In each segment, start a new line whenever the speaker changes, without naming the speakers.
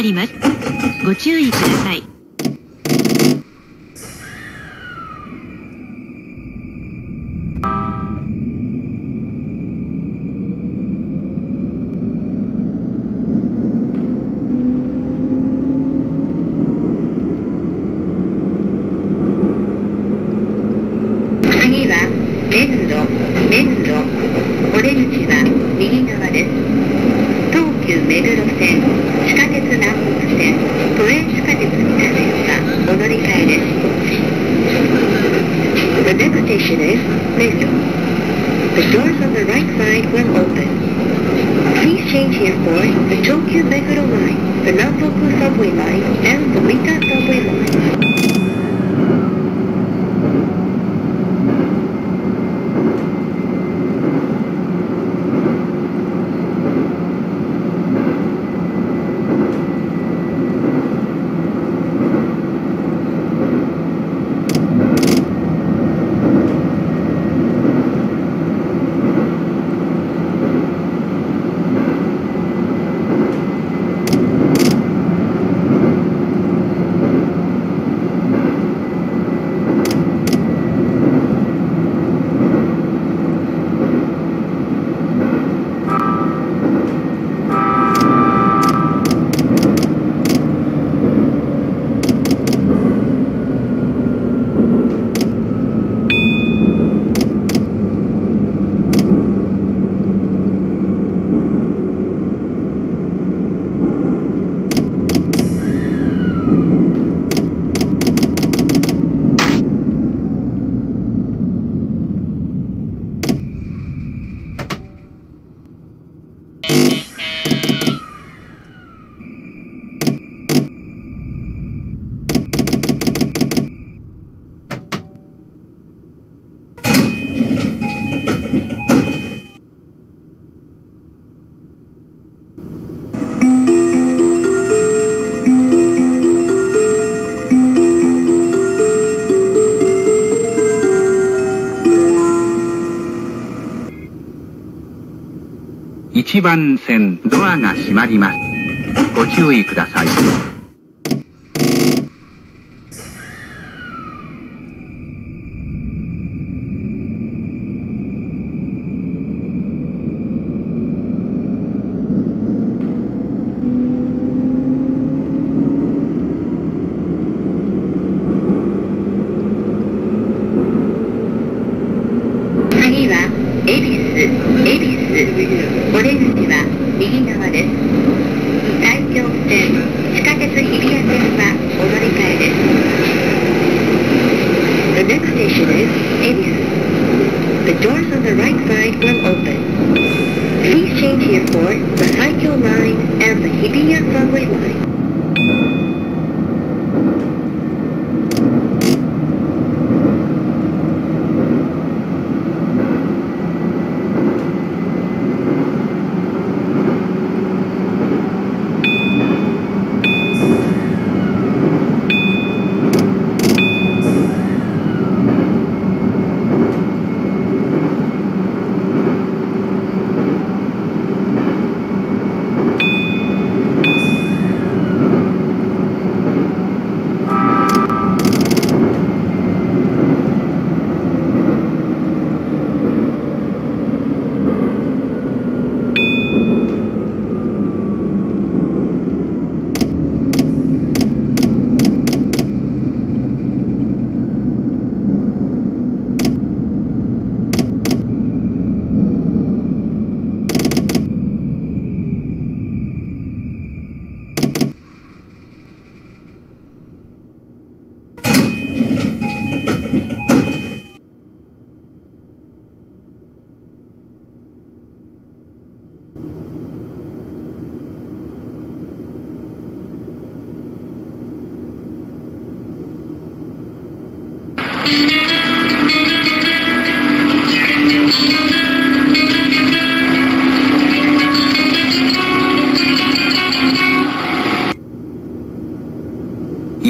ります。
The next station is Mesa. The doors on the right side will open. Please change here for the Tokyo Meguro Line, the Namboku Subway Line, and the Mita Subway Line.
番線ドアが閉まります。ご注意ください。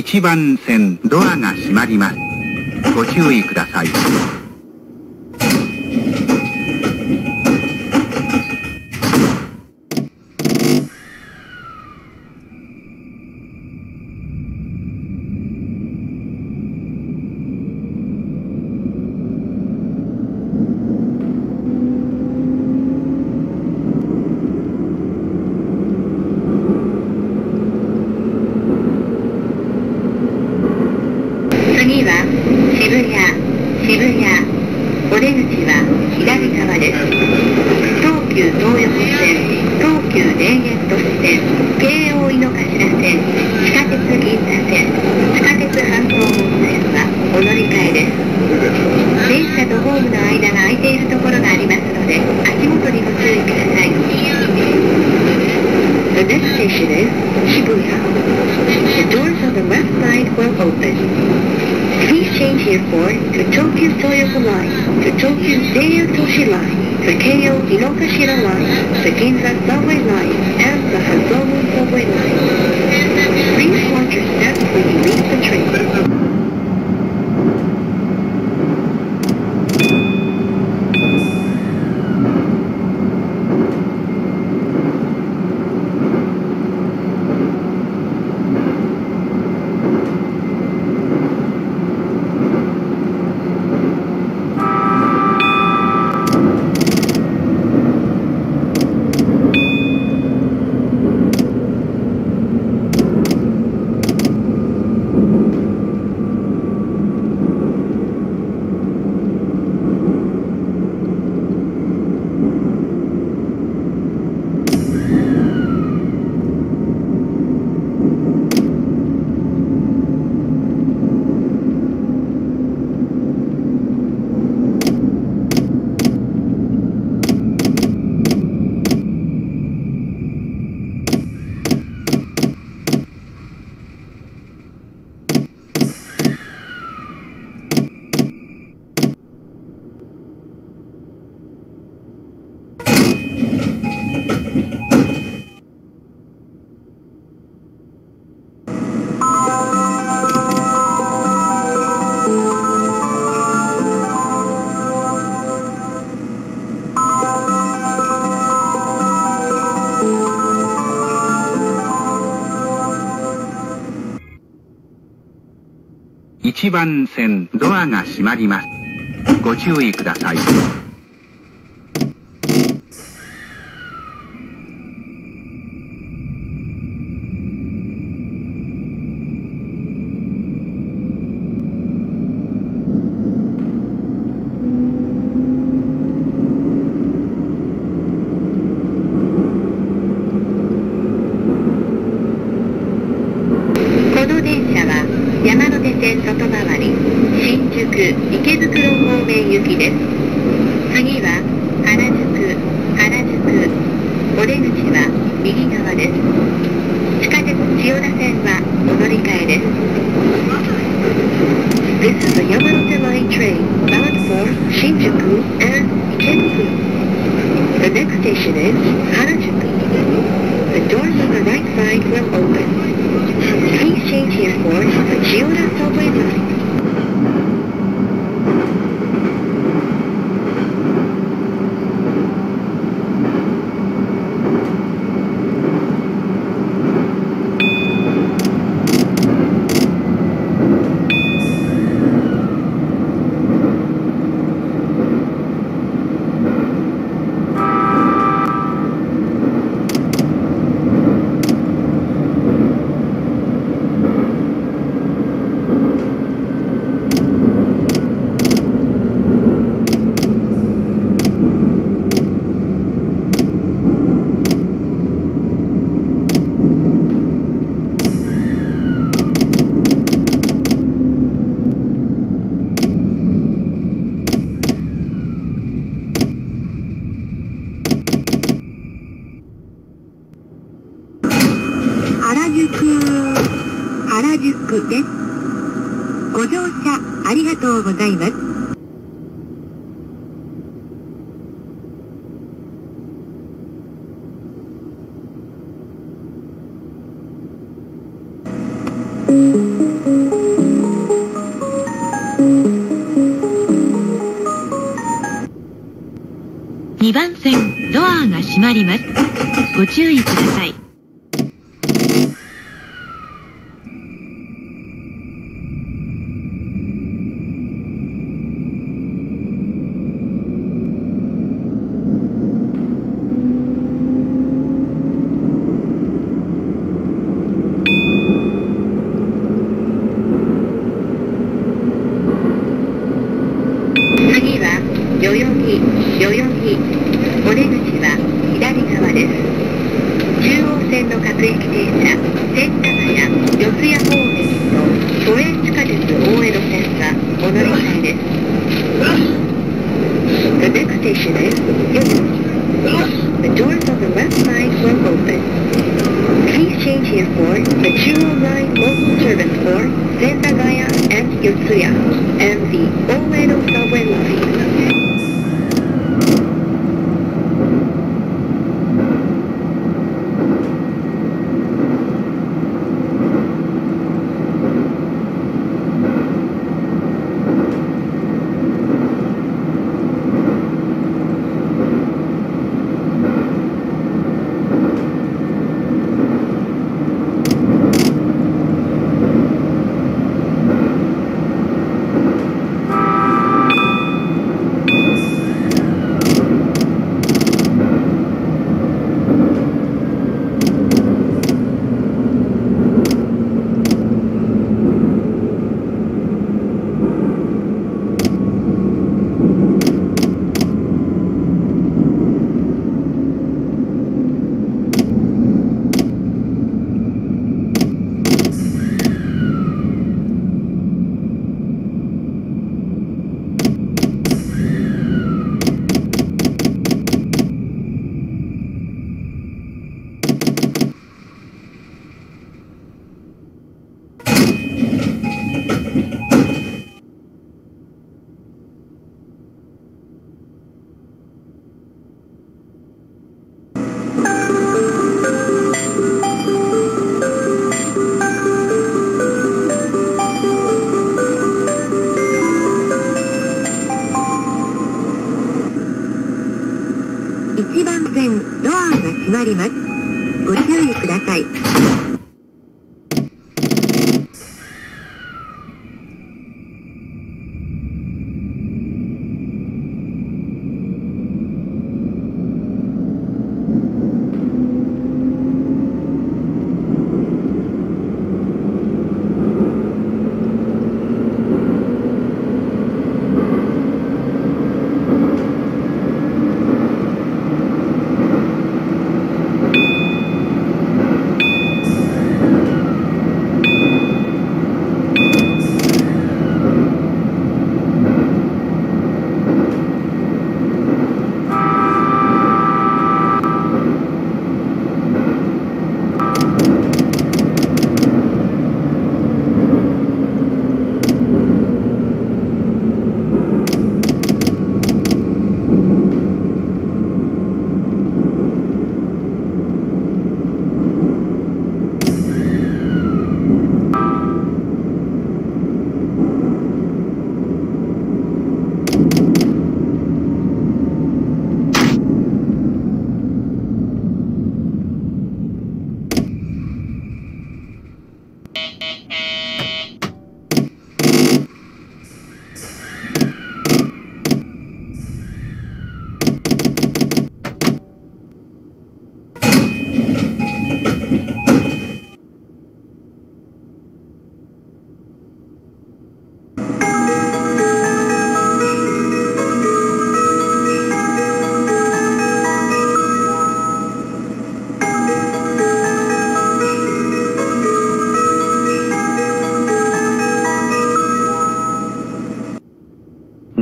1番線ドアが閉まります。ご注意ください。渋谷お出口は左側です東急
東横線東急
田園都市線京王井の頭線地下鉄銀座線地下鉄半蔵門線はお乗り換えです電車とホームの間が空いているところがありますので足元にご注意ください The next station is Shibuya. The doors on the left side will open. Please change here for to Tokyo Toyoko Line, to Tokyo Seiyu Toshi Line, the Keio Inokashira Line, the Ginza Subway Line, and the Hazomu Subway Line. Please watch your steps when you leave the train.
1番線ドアが閉まります。ご注意ください。
Shinjuku and Ikebukuro. The next station is Harajuku. The doors on the right side will open. Please change here for Chiyoda subway.
ドアが閉まります。ご注意ください。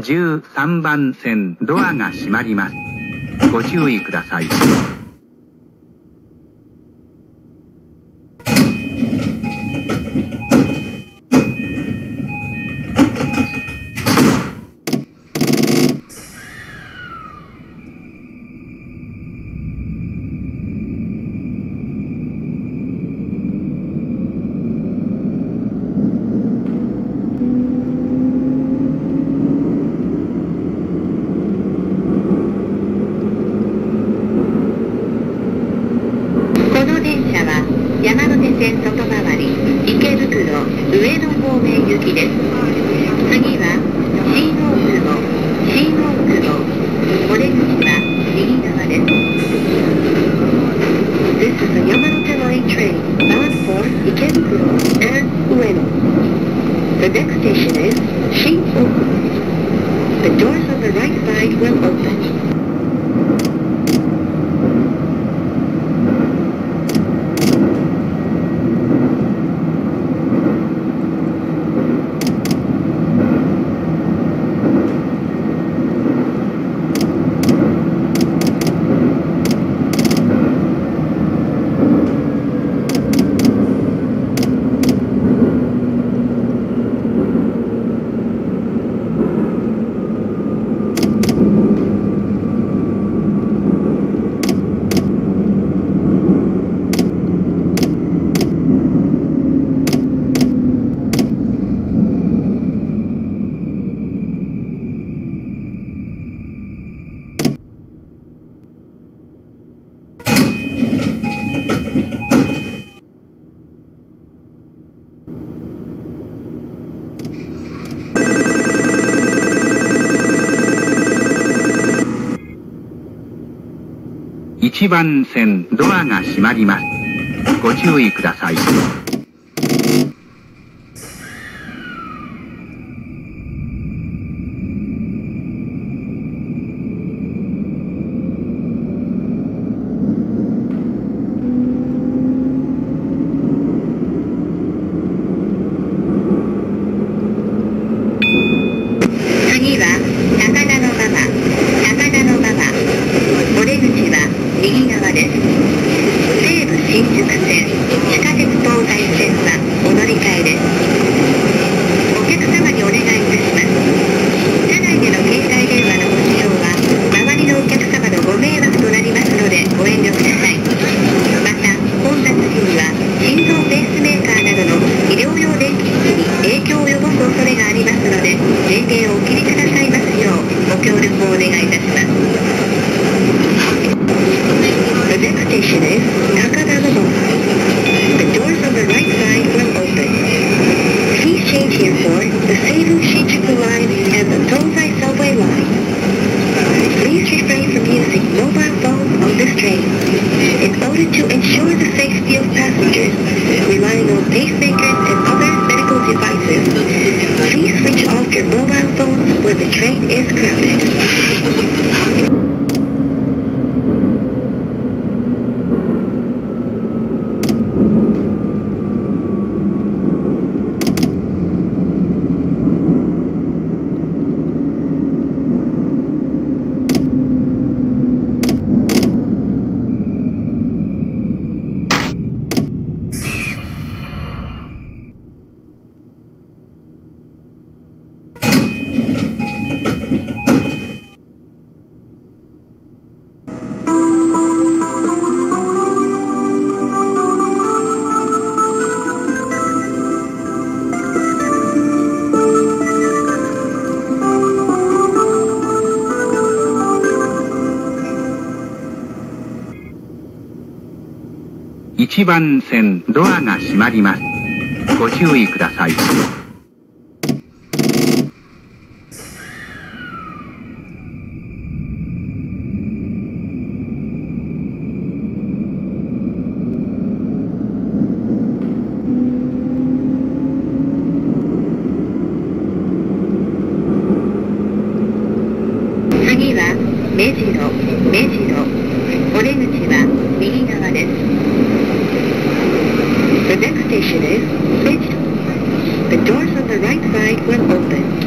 13番線ドアが閉まります。ご注意ください。1番線ドアが閉まります。ご注意ください。
pacemakers, and other medical devices. Please switch off your mobile phones when the train is crowded.
番線ドアが閉まります。ご注意ください。
subsequent open.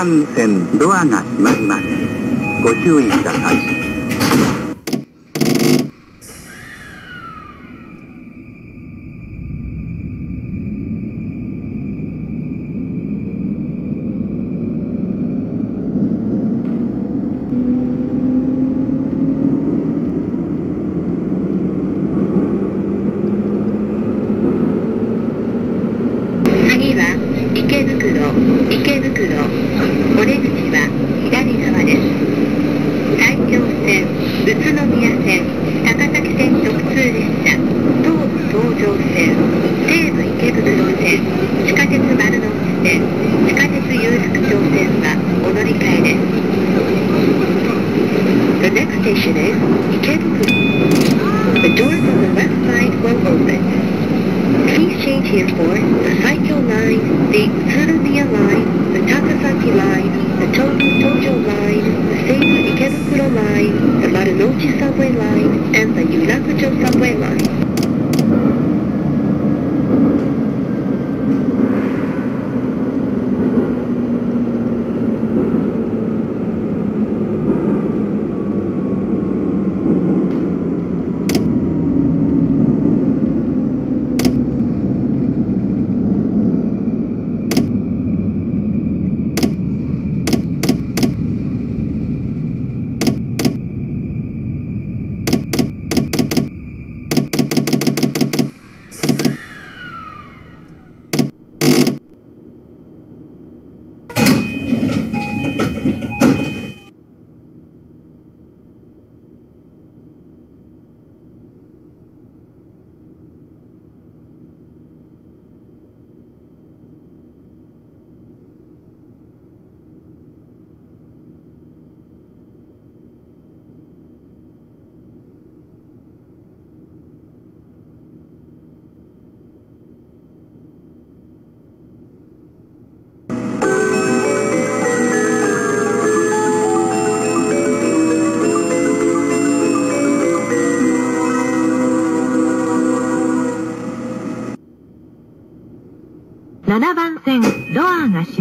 番線ドアが閉まります。ご注意ください。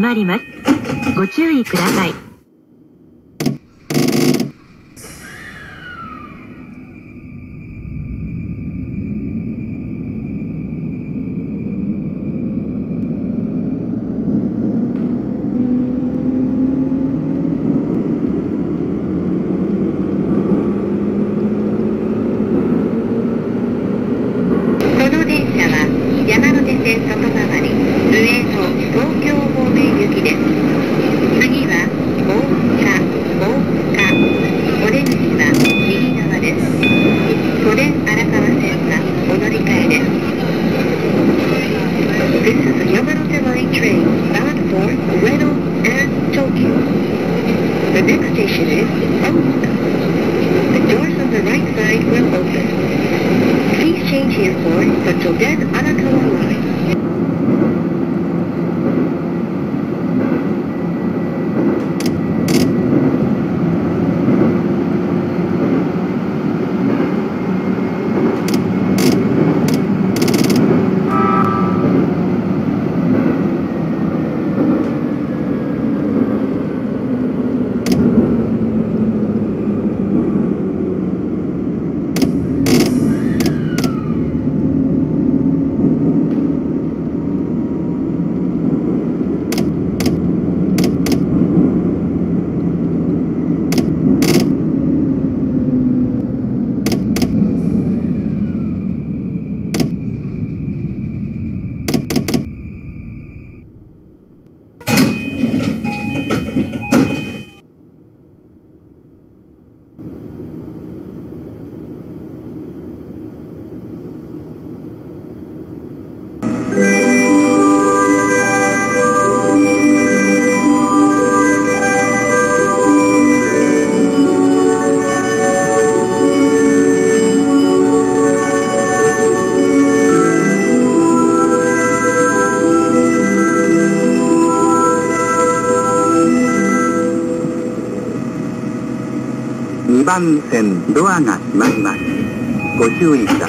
まります。ご注意ください。
線
ドアが閉まります。ご注意ください。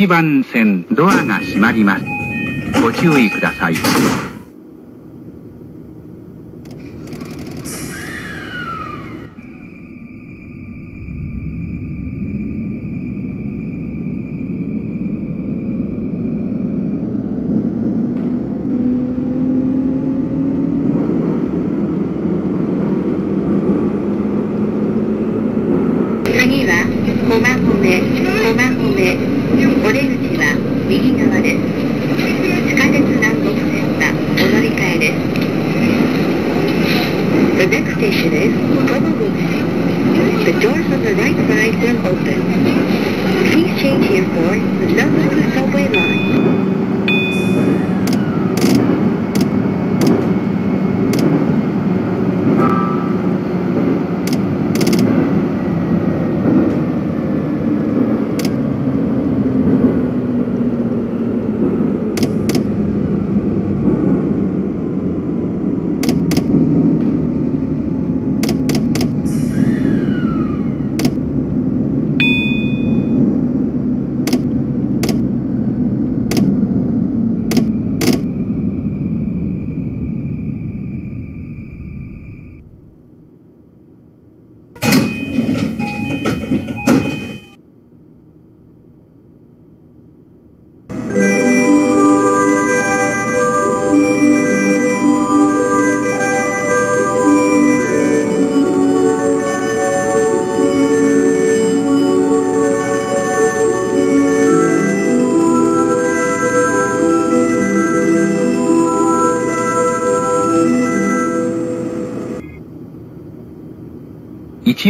1番線ドアが閉まります。ご注意ください。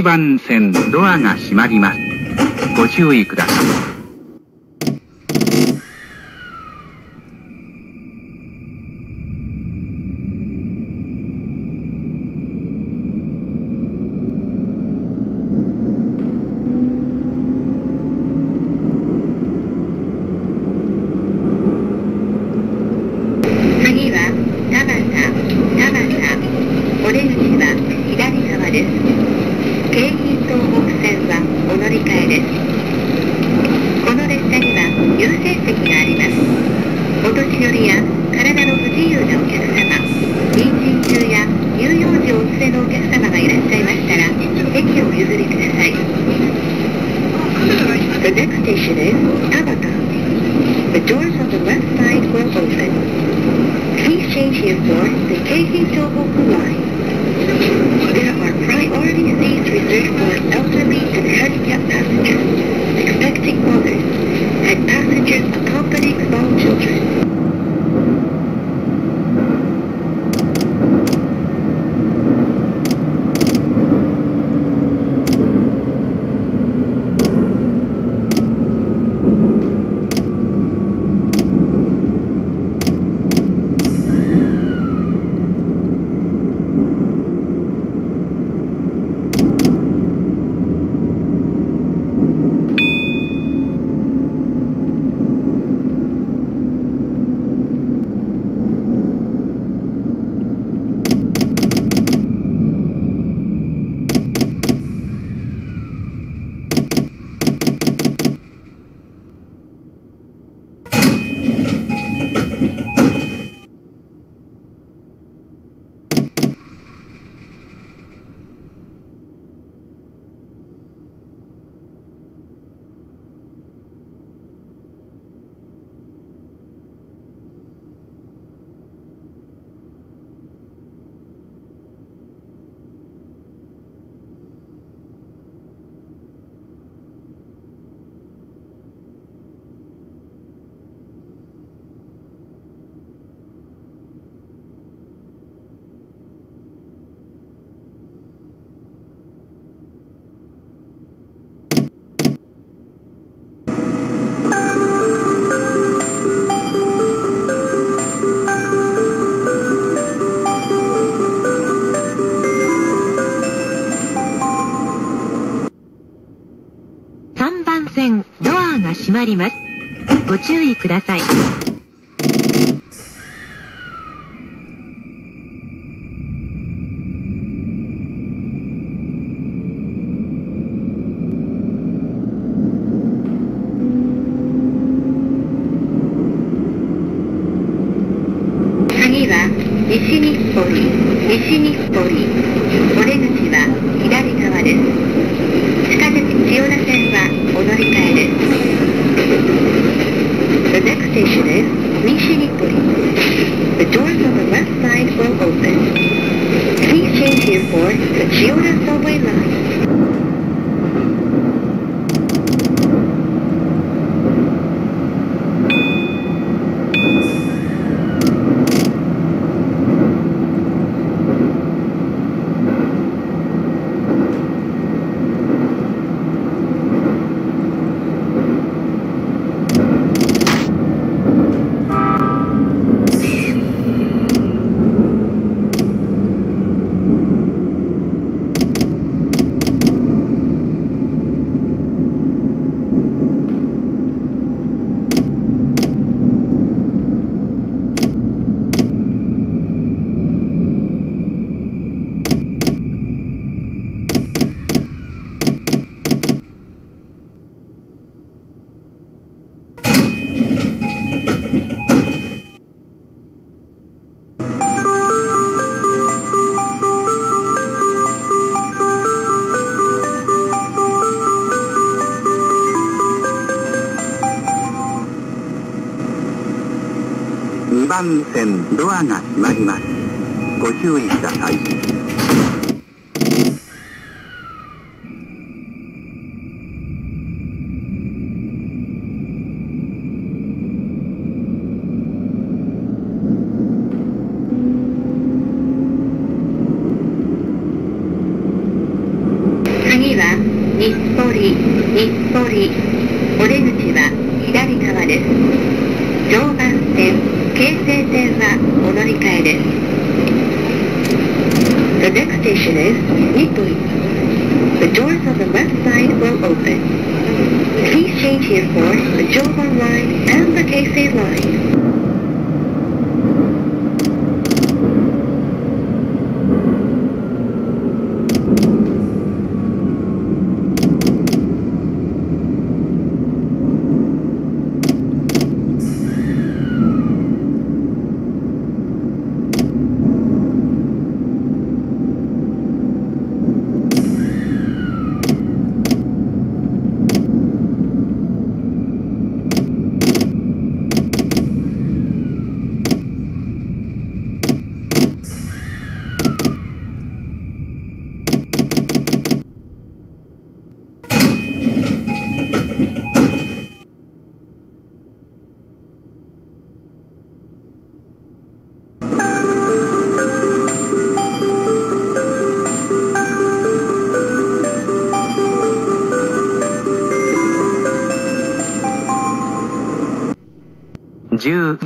1番線ドアが閉まります。ご注意ください。
ります。
ご注意ください。
線
ドアが閉まります。ご注意ください。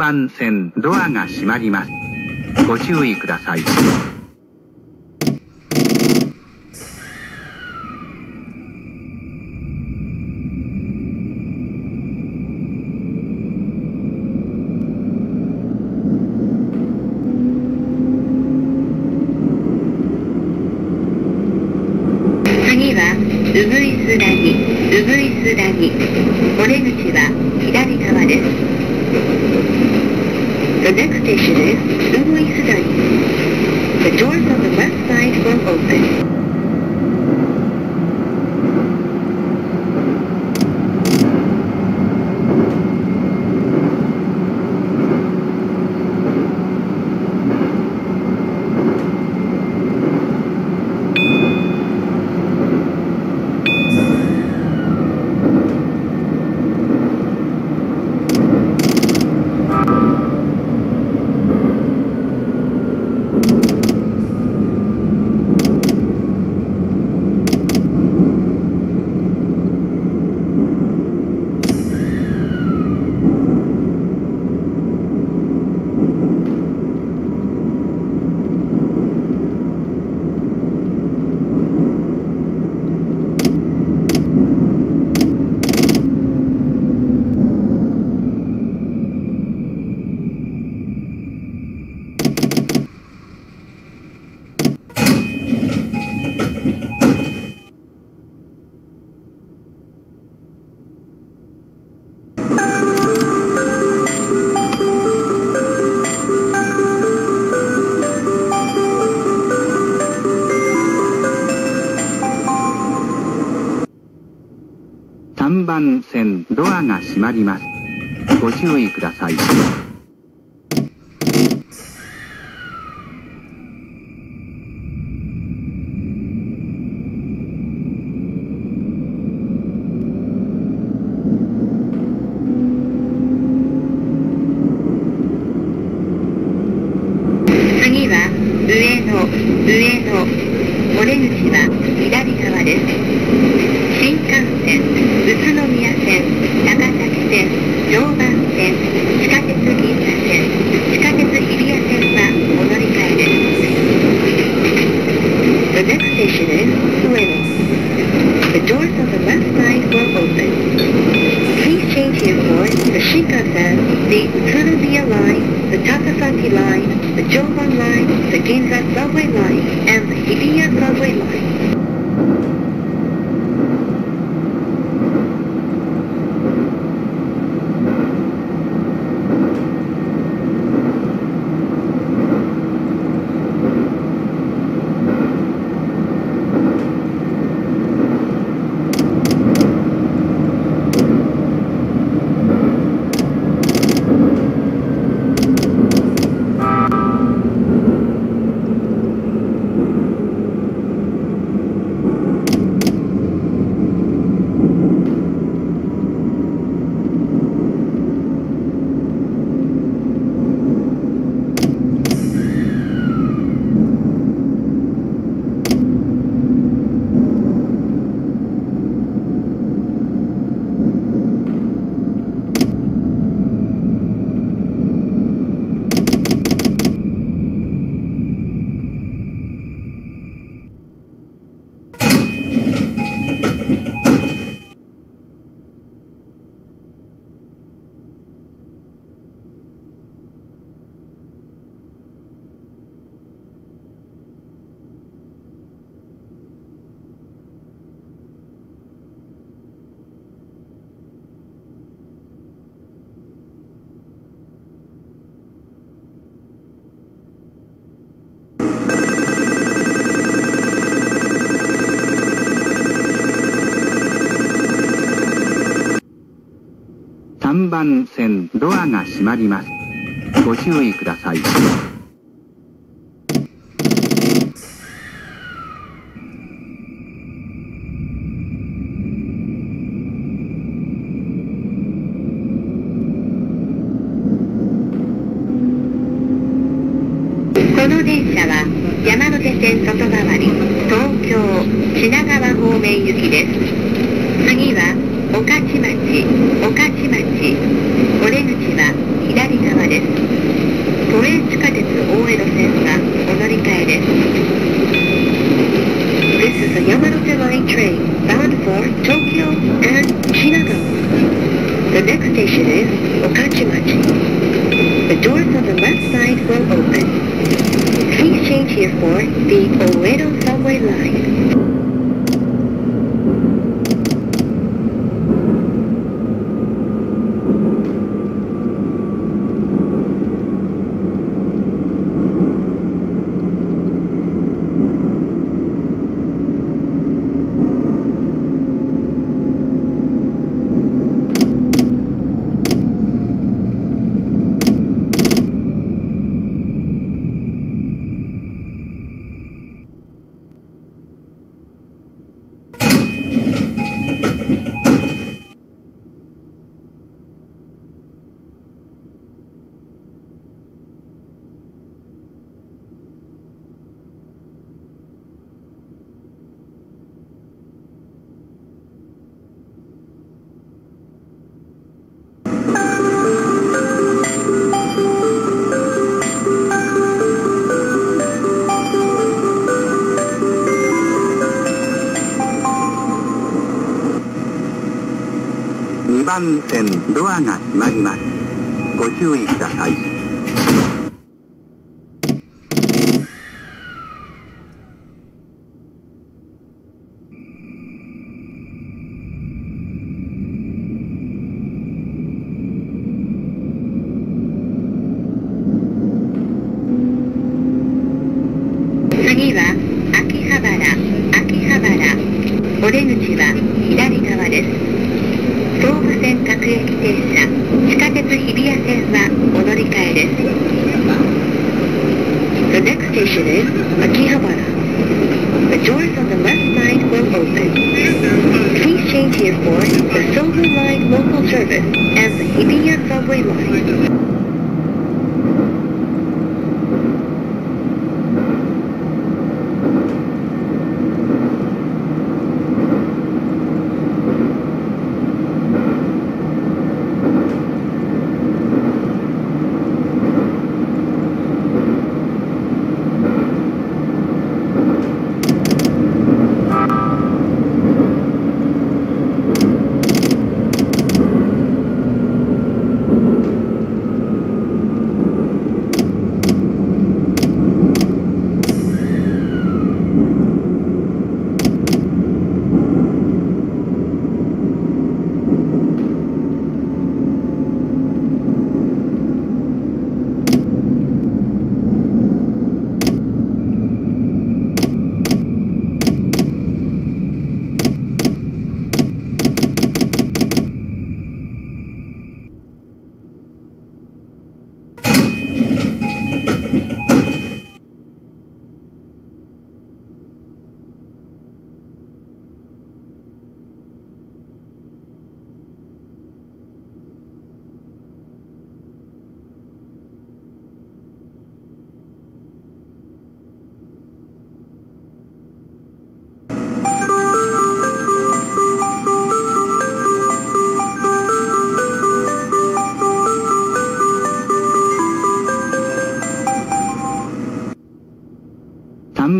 番線ドアが閉まります。ご注意ください。まります。ご注意ください。ドアが閉まります。ご注意ください。ドアが閉まりますご注意ください。
the your subway line.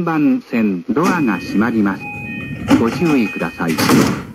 番線ドアが閉まります。ご注意ください。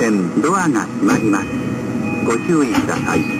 線
ドアが閉まります。ご注意ください。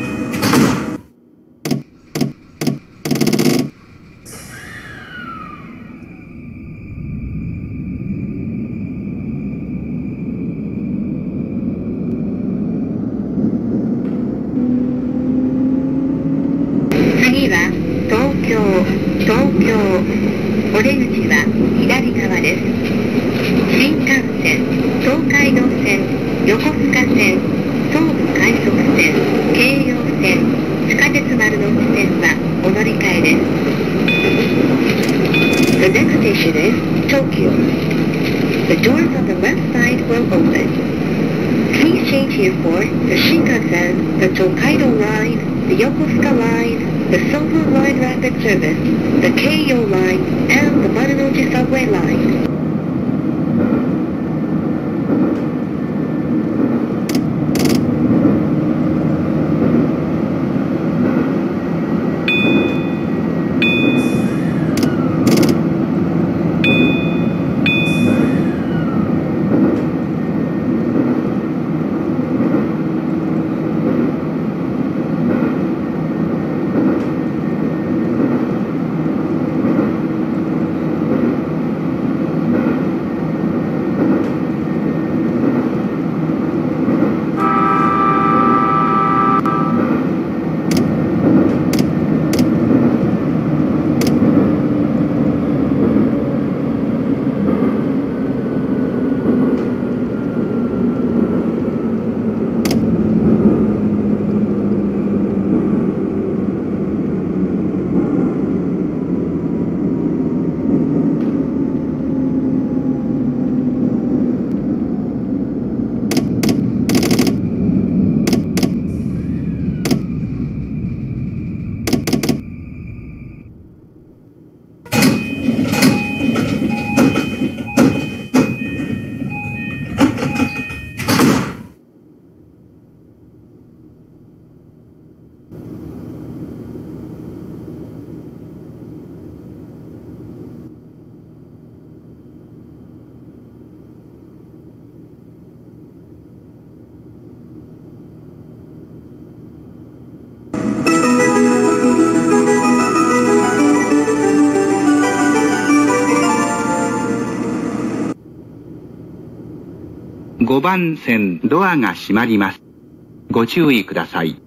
5番線ドアが閉まります。ご注意ください。